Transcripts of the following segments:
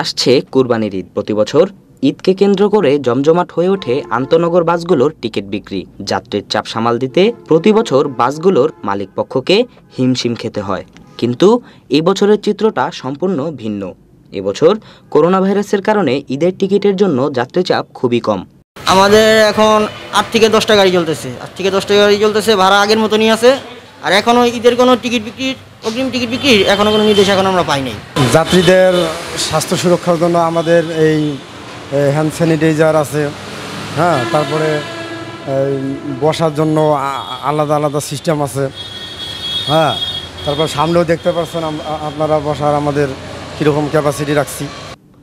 আসছে কুরবানির ঈদ। প্রতি বছর ঈদকে কেন্দ্র করে জমজমাট হয়ে ওঠে আন্তনগর বাসগুলোর টিকিট বিক্রি। যাত্রীর চাপ সামাল দিতে প্রতি বছর বাসগুলোর মালিক পক্ষকে হিমশিম খেতে হয়। কিন্তু এই বছরের চিত্রটা সম্পূর্ণ ভিন্ন। এবছর করোনা ভাইরাসের কারণে ঈদের টিকিটের জন্য যাত্রী চাপ খুবই কম। আমাদের এখন আট থেকে দশটা গাড়ি চলতেছে। আট থেকে দশটা গাড়ি চলতেছে, ভাড়া আগের মতনই আছে। আর এখনও ঈদের কোনো টিকিট বিক্রির অগ্রিম টিকিট বিক্রির এখনও কোনো নির্দেশ এখন আমরা পাই নাই। যাত্রীদের স্বাস্থ্য সুরক্ষার জন্য আমাদের এই হ্যান্ড স্যানিটাইজার আছে হ্যাঁ? তারপরে বসার জন্য আলাদা আলাদা সিস্টেম আছে হ্যাঁ? তারপর সামনেও দেখতে পাচ্ছেন আপনারা বসার আমাদের কীরকম ক্যাপাসিটি রাখছি।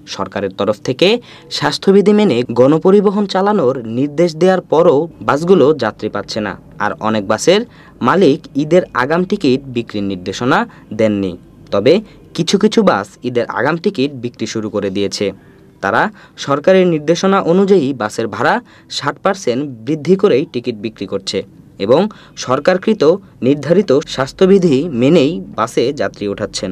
সরকারের তরফ থেকে স্বাস্থ্যবিধি মেনে গণপরিবহন চালানোর নির্দেশ দেওয়ার পরও বাসগুলো যাত্রী পাচ্ছে না। আর অনেক বাসের মালিক ঈদের আগাম টিকিট বিক্রির নির্দেশনা দেননি। তবে কিছু কিছু বাস ঈদের আগাম টিকিট বিক্রি শুরু করে দিয়েছে। তারা সরকারের নির্দেশনা অনুযায়ী বাসের ভাড়া ষাট পার্সেন্ট বৃদ্ধি করেই টিকিট বিক্রি করছে এবং সরকারকৃত নির্ধারিত স্বাস্থ্যবিধি মেনেই বাসে যাত্রী ওঠাচ্ছেন।